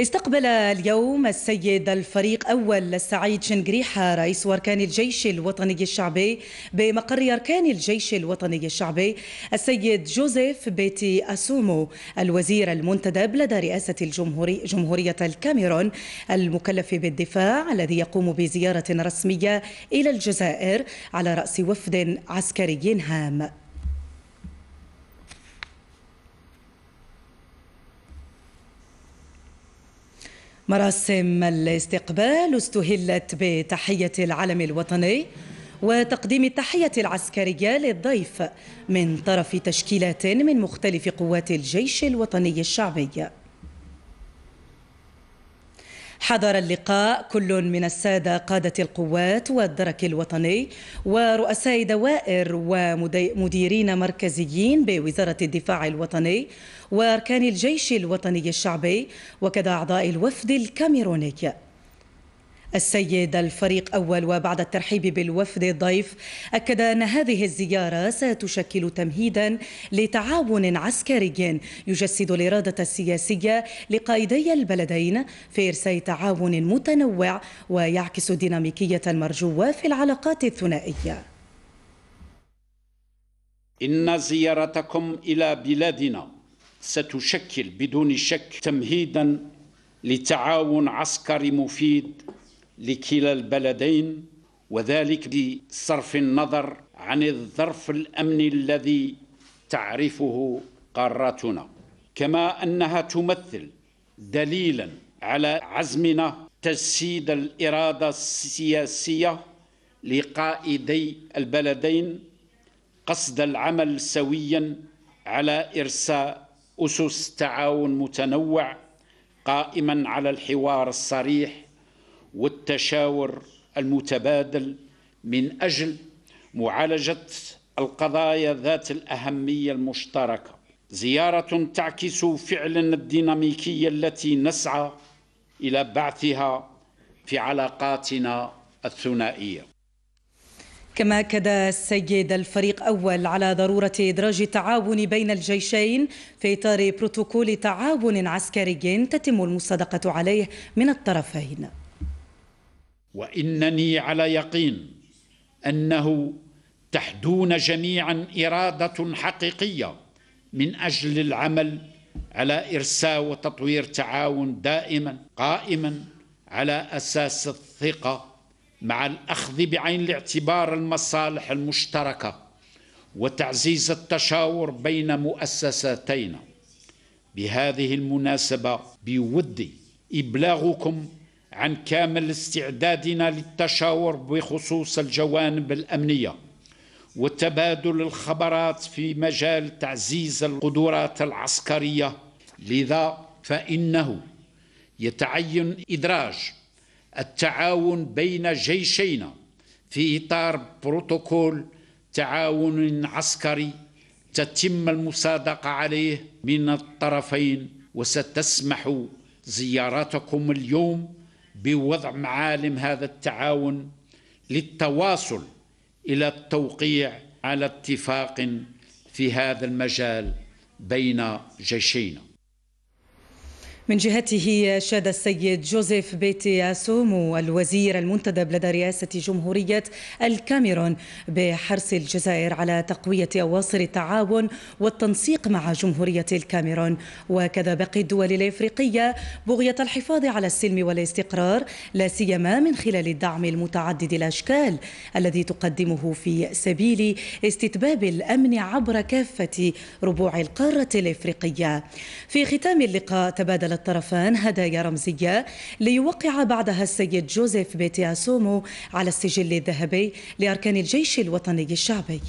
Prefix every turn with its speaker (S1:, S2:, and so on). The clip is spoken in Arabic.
S1: استقبل اليوم السيد الفريق أول السعيد شنقريحة رئيس أركان الجيش الوطني الشعبي بمقر أركان الجيش الوطني الشعبي السيد جوزيف بيتي أسومو الوزير المنتدب لدى رئاسة الجمهوري جمهورية الكاميرون المكلف بالدفاع الذي يقوم بزيارة رسمية إلى الجزائر على رأس وفد عسكري هام. مراسم الاستقبال استهلت بتحية العلم الوطني وتقديم التحية العسكرية للضيف من طرف تشكيلات من مختلف قوات الجيش الوطني الشعبي. حضر اللقاء كل من السادة قادة القوات والدرك الوطني ورؤساء دوائر ومديرين مركزيين بوزارة الدفاع الوطني وأركان الجيش الوطني الشعبي وكذا أعضاء الوفد الكاميروني. السيد الفريق أول وبعد الترحيب بالوفد الضيف أكد أن هذه الزيارة ستشكل تمهيدا لتعاون عسكري يجسد الإرادة السياسية لقائدي البلدين في إرساء تعاون متنوع ويعكس الديناميكية المرجوة في العلاقات الثنائية.
S2: إن زيارتكم إلى بلادنا ستشكل بدون شك تمهيدا لتعاون عسكري مفيد لكلا البلدين وذلك بصرف النظر عن الظرف الامني الذي تعرفه قاراتنا. كما أنها تمثل دليلا على عزمنا تجسيد الإرادة السياسية لقائدي البلدين قصد العمل سويا على إرساء أسس تعاون متنوع قائما على الحوار الصريح والتشاور المتبادل من أجل معالجة القضايا ذات الأهمية المشتركة. زيارة تعكس فعلا الديناميكية التي نسعى إلى بعثها في علاقاتنا الثنائية.
S1: كما أكد السيد الفريق أول على ضرورة إدراج التعاون بين الجيشين في إطار بروتوكول تعاون عسكري تتم المصادقة عليه من الطرفين.
S2: وإنني على يقين أنه تحدون جميعا إرادة حقيقية من أجل العمل على إرساء وتطوير تعاون دائما قائما على أساس الثقة مع الأخذ بعين الاعتبار المصالح المشتركة وتعزيز التشاور بين مؤسساتينا بهذه المناسبة بودي إبلاغكم عن كامل استعدادنا للتشاور بخصوص الجوانب الأمنية وتبادل الخبرات في مجال تعزيز القدرات العسكرية. لذا فإنه يتعين إدراج التعاون بين جيشينا في إطار بروتوكول تعاون عسكري تتم المصادقة عليه من الطرفين وستسمح زيارتكم اليوم بوضع معالم هذا التعاون للتواصل إلى التوقيع على اتفاق في هذا المجال بين جيشينا.
S1: من جهته شاد السيد جوزيف بيتي أسومو الوزير المنتدب لدى رئاسة جمهورية الكاميرون بحرص الجزائر على تقوية أواصر التعاون والتنسيق مع جمهورية الكاميرون. وكذا باقي الدول الإفريقية بغية الحفاظ على السلم والاستقرار لا سيما من خلال الدعم المتعدد الأشكال الذي تقدمه في سبيل استتباب الأمن عبر كافة ربوع القارة الإفريقية. في ختام اللقاء تبادل الطرفان هدايا رمزية ليوقع بعدها السيد جوزيف بيتياسومو على السجل الذهبي لأركان الجيش الوطني الشعبي.